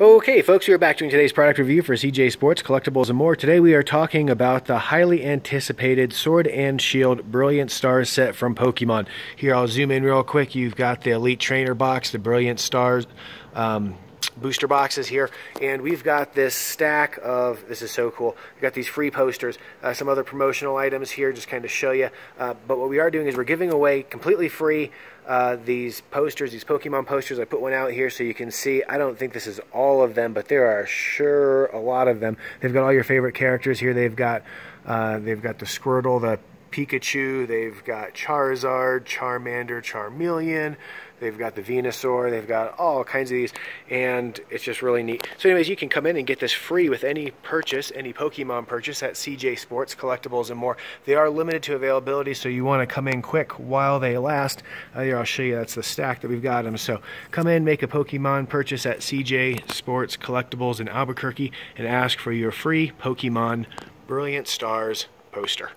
Okay, folks, we are back doing today's product review for CJ Sports, Collectibles, and more. Today we are talking about the highly anticipated Sword and Shield Brilliant Stars set from Pokemon. Here, I'll zoom in real quick. You've got the Elite Trainer box, the Brilliant Stars um, booster boxes here and we've got this stack of this is so cool we've got these free posters uh, some other promotional items here just kind of show you uh, but what we are doing is we're giving away completely free uh, these posters these Pokemon posters. I put one out here so you can see. I don't think this is all of them but there are sure a lot of them. They've got all your favorite characters here. They've got uh, they've got the Squirtle the Pikachu, they've got Charizard, Charmander, Charmeleon, they've got the Venusaur, they've got all kinds of these, and it's just really neat. So anyways, you can come in and get this free with any purchase, any Pokemon purchase at CJ Sports, Collectibles, and more. They are limited to availability, so you want to come in quick while they last. Uh, here, I'll show you, that's the stack that we've got them. So come in, make a Pokemon purchase at CJ Sports, Collectibles in Albuquerque, and ask for your free Pokemon Brilliant Stars poster.